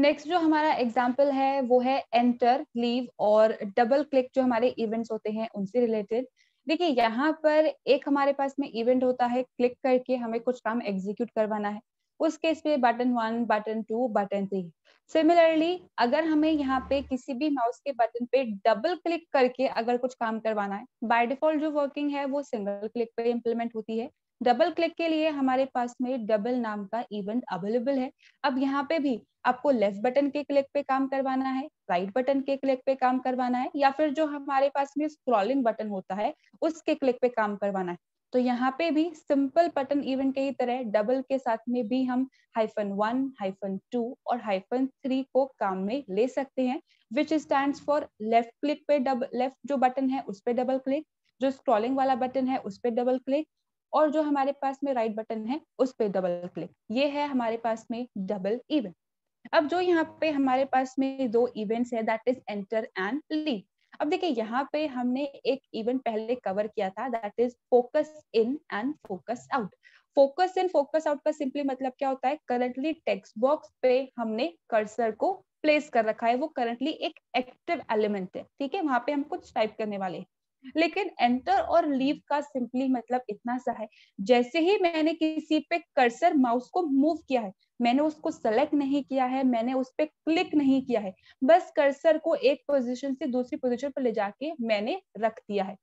Next जो हमारा example है, वो है एंटर लीव और डबल क्लिक जो हमारे इवेंट्स होते हैं, उनसे रिलेटेड देखिए, यहाँ पर एक हमारे पास में इवेंट होता है क्लिक करके हमें कुछ काम एग्जीक्यूट करवाना है। उस केस में button one button two button three similarly अगर हमें यहाँ पे किसी भी माउस के बटन पे डबल क्लिक करके अगर कुछ काम करवाना है बाय डिफ़ॉल्ट जो वर्किंग है, वो सिंगल क्लिक पे इम्प्लीमेंट होती है। डबल क्लिक के लिए हमारे पास में डबल नाम का इवेंट अवेलेबल है। अब यहाँ पे भी आपको लेफ़्ट बटन के क्लिक पे काम करवाना है राइट बटन के क्लिक पे काम करवाना है, या फिर जो हमारे पास में स्क्रॉलिंग बटन होता है, उसके क्लिक पे काम करवाना है। तो यहाँ पे भी सिंपल बटन इवेंट की तरह डबल के साथ में भी हम हाइफन वन हाइफन टू और हाइफन थ्री को काम में ले सकते हैं which stand for left click पे डबल लेफ़्ट जो बटन है, उस पर डबल क्लिक जो स्क्रॉलिंग वाला बटन है, उस पर डबल क्लिक और जो हमारे पास में राइट बटन है, उस पर डबल क्लिक ये है हमारे पास में डबल इवेंट अब जो यहाँ पे हमारे पास में दो इवेंट्स है that is enter and leave अब देखिए, यहाँ पे हमने एक इवेंट पहले कवर किया था that is focus in and focus out focus in focus out का सिंपली मतलब क्या होता है? करंटली टेक्स्ट बॉक्स पे हमने कर्सर को प्लेस कर रखा है। वो करंटली एक एक्टिव एलिमेंट है, ठीक है? वहाँ पे हम कुछ टाइप करने वाले हैं। लेकिन एंटर और लीव का सिंपली मतलब इतना सा है। जैसे ही मैंने किसी पे कर्सर माउस को मूव किया है, मैंने उसको सेलेक्ट नहीं किया है, मैंने उस पर क्लिक नहीं किया है, बस कर्सर को एक पोजीशन से दूसरी पोजीशन पर ले जाके मैंने रख दिया है।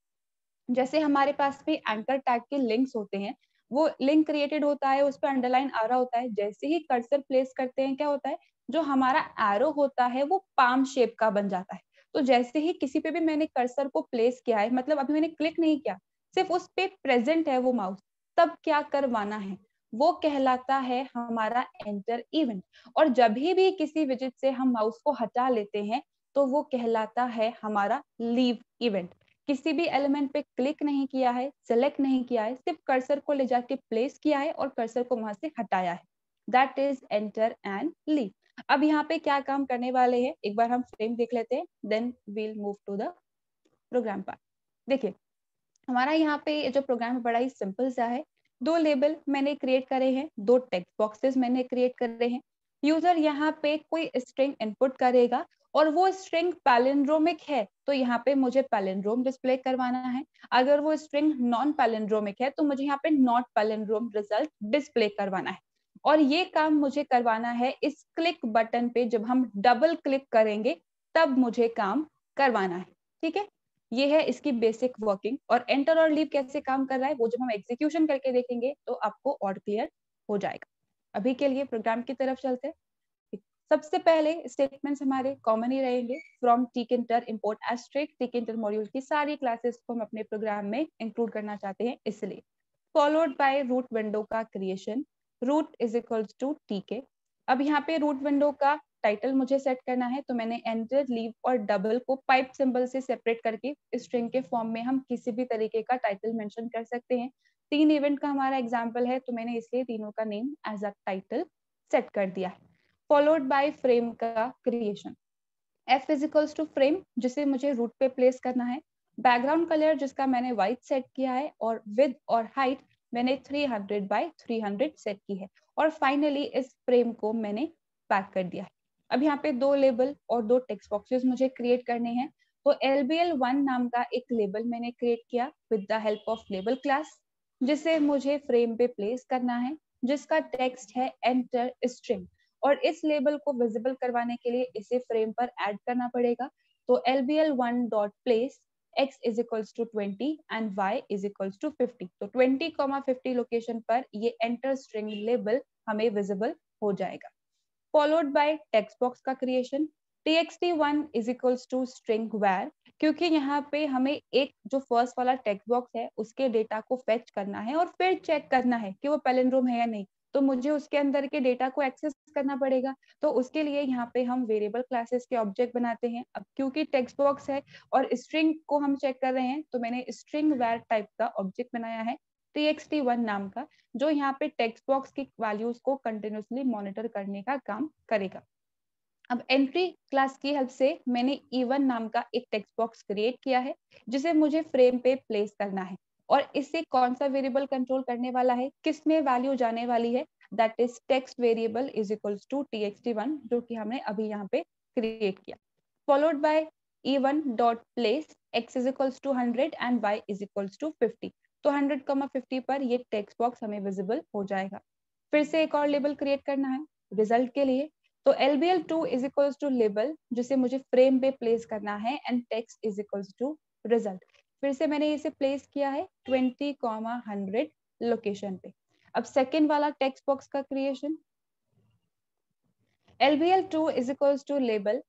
जैसे हमारे पास भी एंकर टैग के लिंक्स होते हैं, वो लिंक क्रिएटेड होता है, उस पर अंडरलाइन आ रहा होता है। जैसे ही कर्सर प्लेस करते हैं, क्या होता है? जो हमारा एरो होता है, वो पाम शेप का बन जाता है। तो जैसे ही किसी पे भी मैंने कर्सर को प्लेस किया है मतलब अभी मैंने क्लिक नहीं किया, सिर्फ़ उस पे प्रेजेंट है वो माउस तब क्या करवाना है? वो कहलाता है हमारा एंटर इवेंट और जब भी किसी विज़िट से हम माउस को हटा लेते हैं तो वो कहलाता है हमारा लीव इवेंट किसी भी एलिमेंट पे क्लिक नहीं किया है सेलेक्ट नहीं किया है, सिर्फ़ कर्सर को ले जाके प्लेस किया है और कर्सर को वहाँ से हटाया है. That is enter and leave अब यहाँ पे क्या काम करने वाले हैं? एक बार हम फ्रेम देख लेते हैं then we'll move to the program part देखिए, हमारा यहाँ पे जो प्रोग्राम है, बड़ा ही सिंपल सा है। दो लेबल मैंने क्रिएट करे हैं, दो टेक्स्ट बॉक्सेस मैंने क्रिएट करे हैं। यूज़र यहाँ पे कोई स्ट्रिंग इनपुट करेगा और वो स्ट्रिंग पैलेंड्रोमिक है तो यहाँ पे मुझे पैलेंड्रोम डिस्प्ले करवाना है। अगर वो स्ट्रिंग नॉन पैलेंड्रोमिक है तो मुझे यहाँ पे नॉट पैलेंड्रोम रिज़ल्ट डिस्प्ले करवाना है। और ये काम मुझे करवाना है इस क्लिक बटन पे जब हम डबल क्लिक करेंगे, तब मुझे काम करवाना है, ठीक है? ये है इसकी बेसिक वर्किंग और एंटर और लीव कैसे काम कर रहा है, वो जब हम एग्जीक्यूशन करके देखेंगे तो आपको और क्लियर हो जाएगा। अभी के लिए प्रोग्राम की तरफ़ चलते हैं। सबसे पहले स्टेटमेंट्स हमारे कॉमन ही रहेंगे from tkinter import asterisk tkinter module की सारी क्लासेस को हम अपने प्रोग्राम में इंक्लूड करना चाहते हैं, इसलिए। फॉलोड बाय रूट विंडो का creation root is equals to T K अब यहाँ पे रूट विंडो का टाइटल मुझे सेट करना है तो मैंने एंटर लीव और डबल को पाइप सिंबल से सेपरेट करके स्ट्रिंग के फॉर्म में हम किसी भी तरीके का टाइटल मेंशन कर सकते हैं। तीन इवेंट का हमारा एग्ज़ाम्पल है तो मैंने इसलिए तीनों का name as a title set कर दिया है। फॉलोड बाय फ्रेम का creation F is equals to frame जिसे मुझे रूट पे प्लेस करना है। बैकग्राउंड कलर जिसका मैंने व्हाइट सेट किया है, और विद और हाइट मैंने 300 बाय 300 सेट की है। और फाइनली इस फ्रेम को मैंने पैक कर दिया। है अब यहाँ पे दो लेबल और दो टेक्स्ट बॉक्सेस मुझे क्रिएट करने हैं। तो एल बी एल वन नाम का एक लेबल मैंने क्रिएट किया with the help of label class जिसे मुझे फ्रेम पे प्लेस करना है, जिसका टेक्स्ट है एंटर स्ट्रिंग और इस लेबल को विजिबल करवाने के लिए इसे फ्रेम पर ऐड करना पड़ेगा। तो L B L one dot place x is equals to 20 and y is equals to 50 तो 20 comma 50 लोकेशन पर ये enter string label हमें visible हो जाएगा followed by text box का creation txt1 is equals to string where क्योंकि यहाँ पे हमें एक जो फ़र्स्ट वाला टेक्स्ट बॉक्स है उसके डेटा को फेच करना है और फिर चेक करना है कि वो पैलेंड्रोम है या नहीं तो मुझे उसके अंदर के डेटा को एक्सेस करना पड़ेगा। तो उसके लिए यहाँ पे हम वेरिएबल क्लासेस के ऑब्जेक्ट बनाते हैं। अब क्योंकि टेक्स्ट बॉक्स है और स्ट्रिंग को हम चेक कर रहे हैं तो मैंने स्ट्रिंग वेर टाइप का ऑब्जेक्ट बनाया है टी वन नाम का, जो यहाँ पे टेक्स्ट बॉक्स की वैल्यूज़ को कंटिन्यूसली मॉनिटर करने का काम करेगा। अब एंट्री क्लास की हेल्प से मैंने E1 नाम का एक टेक्स्ट बॉक्स क्रिएट किया है, जिसे मुझे फ्रेम पे प्लेस करना है। और इससे कौन सा वेरिएबल कंट्रोल करने वाला है? किसमें वैल्यू जाने वाली है? That is text variable is equals to T X T one जो कि हमने अभी यहाँ पे क्रिएट किया। Followed by e1 dot place x is equals to hundred and y is equals to fifty तो हंड्रेड कमा फिफ्टी पर ये टेक्स्ट बॉक्स हमें विजिबल हो जाएगा। फिर से एक और लेबल क्रिएट करना है रिज़ल्ट के लिए। तो L B L two is equals to label जिसे मुझे फ्रेम पे प्लेस करना है and text is equals to result फिर से मैंने इसे प्लेस किया है ट्वेंटी कॉमा हंड्रेड लोकेशन पे। अब सेकेंड वाला टेक्स्ट बॉक्स का creation L B L two is equals to label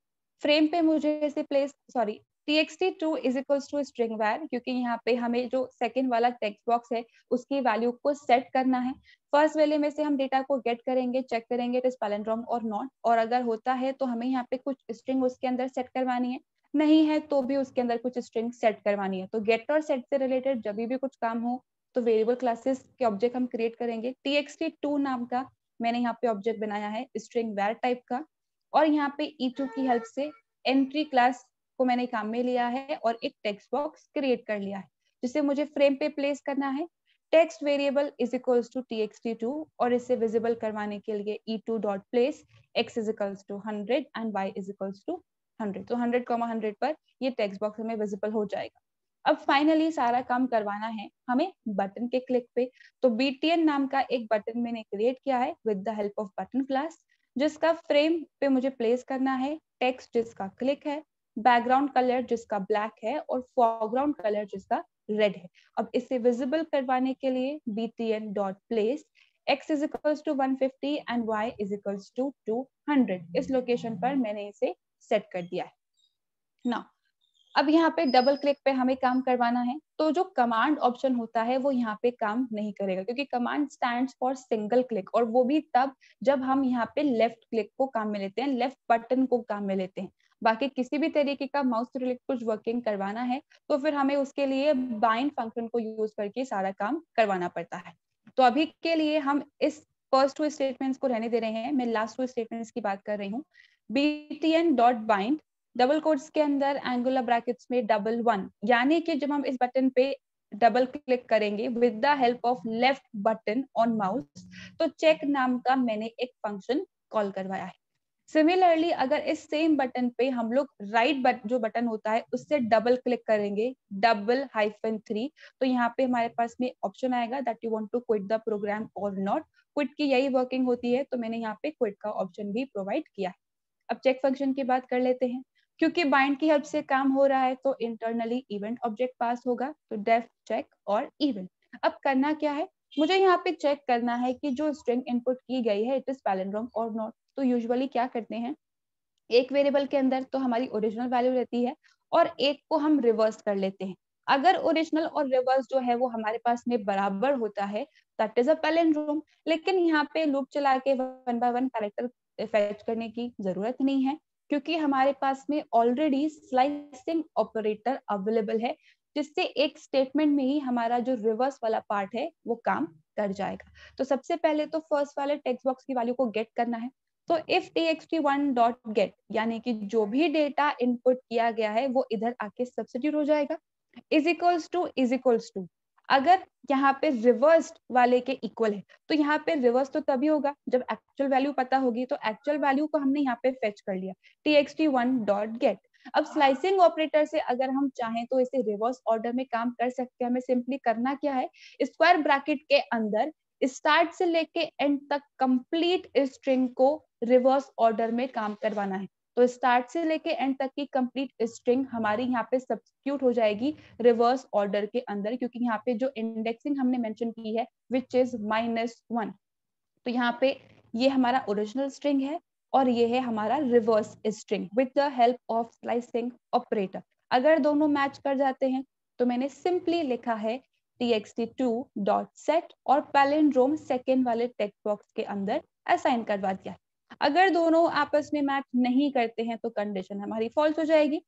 frame पे मुझे इसे place sorry txt2 is equals to string क्योंकि यहाँ पे हमें जो सेकेंड वाला टेक्स्ट बॉक्स है, उसकी वैल्यू को सेट करना है। फ़र्स्ट वैल्यू में से हम डेटा को गेट करेंगे चेक करेंगे और नॉट और अगर होता है तो हमें यहाँ पे कुछ स्ट्रिंग उसके अंदर सेट करवानी है। नहीं है तो भी उसके अंदर कुछ स्ट्रिंग सेट करवानी है। तो गेट और सेट से रिलेटेड जब भी कुछ काम हो तो वेरिएबल क्लासेस के ऑब्जेक्ट हम क्रिएट करेंगे। टी नाम का मैंने यहाँ पे ऑब्जेक्ट बनाया है स्ट्रिंग वेर टाइप का। और यहाँ पे ई2 की हेल्प से एंट्री क्लास को मैंने काम में लिया है और एक टेक्स्ट बॉक्स क्रिएट कर लिया है, जिसे मुझे फ्रेम पे प्लेस करना है। Text variable is equals to T X T two और इसे विजिबल करवाने के लिए E two dot place X is equals to hundred and Y is equals to hundred तो हंड्रेड कॉमा हंड्रेड पर ये टेक्स्ट बॉक्स हमें विजिबल हो जाएगा। अब फाइनली सारा काम करवाना है हमें बटन के क्लिक पे। तो बीटीएन नाम का एक बटन मैंने क्रिएट किया है with the help of button class जिसका फ्रेम पे मुझे प्लेस करना है टेक्स्ट जिसका क्लिक है बैकग्राउंड कलर जिसका ब्लैक है और फोरग्राउंड कलर जिसका रेड है। अब इसे विजिबल करवाने के लिए B T N dot place x is equals to 150 and y is equals to 200 इस लोकेशन पर मैंने इसे सेट कर दिया है। ना अब यहाँ पे डबल क्लिक पे हमें काम करवाना है तो जो कमांड ऑप्शन होता है, वो यहाँ पे काम नहीं करेगा, क्योंकि command stand for single click और वो भी तब जब हम यहाँ पे लेफ़्ट क्लिक को काम में लेते हैं लेफ़्ट बटन को काम में लेते हैं। बाकी किसी भी तरीके का माउस रिलेटेड कुछ वर्किंग करवाना है तो फिर हमें उसके लिए बाइंड फ़ंक्शन को यूज़ करके सारा काम करवाना पड़ता है। तो अभी के लिए हम इस फ़र्स्ट टू स्टेटमेंट्स को रहने दे रहे हैं, मैं लास्ट टू स्टेटमेंट्स की बात कर रही हूँ। B T N dot bind double quotes के अंदर एंगुलर ब्रैकेट्स में डबल वन यानी कि जब हम इस बटन पे डबल क्लिक करेंगे with the help of left button on mouse तो चेक नाम का मैंने एक फ़ंक्शन कॉल करवाया है। सिमिलरली अगर इस सेम बटन पे हम लोग राइट बट जो बटन होता है, उससे डबल क्लिक करेंगे डबल हाइफन थ्री तो यहाँ पे हमारे पास में ऑप्शन आएगा that you want to quit the program और नॉट क्विट की यही वर्किंग होती है तो मैंने यहाँ पे क्विट का ऑप्शन भी प्रोवाइड किया है। अब चेक फ़ंक्शन की बात कर लेते हैं। क्योंकि बाइंड की हेल्प से काम हो रहा है तो इंटरनली इवेंट ऑब्जेक्ट पास होगा तो डेफ चेक और इवेंट अब करना क्या है? मुझे यहाँ पे चेक करना है कि जो स्ट्रिंग इनपुट की गई है इट इज़ पैलेंड्रोम और नॉट तो यूजुअली क्या करते हैं? एक वेरिएबल के अंदर तो हमारी ओरिजिनल वैल्यू रहती है और एक को हम रिवर्स कर लेते हैं। अगर ओरिजिनल और रिवर्स जो है वो हमारे पास में बराबर होता है दैट इज़ अ पैलेंड्रोम लेकिन यहाँ पे लूप चला के one by one character fetch करने की ज़रूरत नहीं है, क्योंकि हमारे पास में ऑलरेडी स्लाइसिंग ऑपरेटर अवेलेबल है, जिससे एक स्टेटमेंट में ही हमारा जो रिवर्स वाला पार्ट है, वो काम कर जाएगा। तो सबसे पहले तो फ़र्स्ट वाले टेक्स्ट बॉक्स की वैल्यू को गेट करना है। तो if T one dot get यानी कि जो भी डेटा इनपुट किया गया है, वो इधर आके सब्सिट्यूट हो जाएगा। Is equals to is equals to अगर यहाँ पे रिवर्स वाले के इक्वल है तो यहाँ पे रिवर्स तो तभी होगा, जब एक्चुअल वैल्यू पता होगी तो एक्चुअल वैल्यू को हमने यहाँ पे फेच कर लिया T X T one dot get अब स्लाइसिंग ऑपरेटर से अगर हम चाहें तो इसे रिवर्स ऑर्डर में काम कर सकते हैं, हमें सिंपली करना क्या है स्क्वायर ब्रैकेट के अंदर स्टार्ट से लेके एंड तक कंप्लीट स्ट्रिंग को रिवर्स ऑर्डर में काम करवाना है। तो स्टार्ट से लेके एंड तक की कंप्लीट स्ट्रिंग हमारी यहाँ पे सब्सिट्यूट हो जाएगी रिवर्स ऑर्डर के अंदर, क्योंकि यहाँ पे जो इंडेक्सिंग हमने मेंशन की है विच इज़ माइनस वन तो यहाँ पे ये हमारा ओरिजिनल स्ट्रिंग है और ये है हमारा reverse string with the help of slicing operator अगर दोनों मैच कर जाते हैं तो मैंने सिंपली लिखा है txt2 डॉट सेट और पैलेंड्रोम सेकेंड वाले टेक्स्ट बॉक्स के अंदर असाइन करवा दिया। अगर दोनों आपस में मैच नहीं करते हैं तो कंडीशन हमारी फॉल्स हो जाएगी।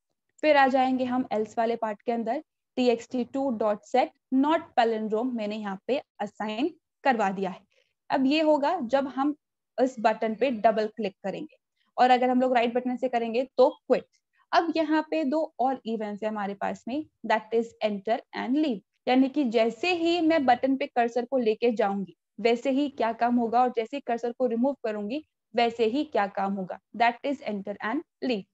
फिर आ जाएँगे हम एल्स वाले पार्ट के अंदर txt2 dot set not palindrome मैंने यहाँ पे असाइन करवा दिया है। अब ये होगा जब हम इस बटन पे डबल क्लिक करेंगे। और अगर हम लोग राइट बटन से करेंगे तो क्विट अब यहाँ पे दो और इवेंट्स है हमारे पास में that is enter and leave यानी कि जैसे ही मैं बटन पे कर्सर को लेके जाऊँगी, वैसे ही क्या काम होगा और जैसे ही कर्सर को रिमूव करूँगी, वैसे ही क्या काम होगा। That is enter and leave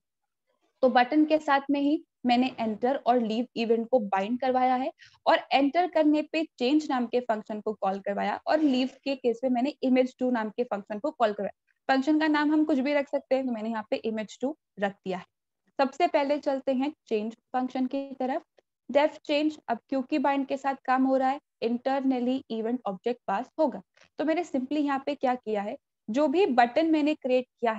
तो बटन के साथ में ही मैंने एंटर और लीव इवेंट को बाइंड करवाया है और एंटर करने पे चेंज नाम के फ़ंक्शन को कॉल करवाया और लीव के केस में मैंने इमेज टू नाम के फ़ंक्शन को कॉल करवाया। फ़ंक्शन का नाम हम कुछ भी रख सकते हैं तो मैंने यहाँ पे इमेज टू रख दिया है। सबसे पहले चलते हैं चेंज फ़ंक्शन की तरफ़। डेफ चेंज अब क्योंकि बाइंड के साथ काम हो रहा है इंटरनली इवेंट ऑब्जेक्ट पास होगा। तो मैंने सिंपली यहाँ पे क्या किया है? जो भी बटन मैंने क्रिएट किया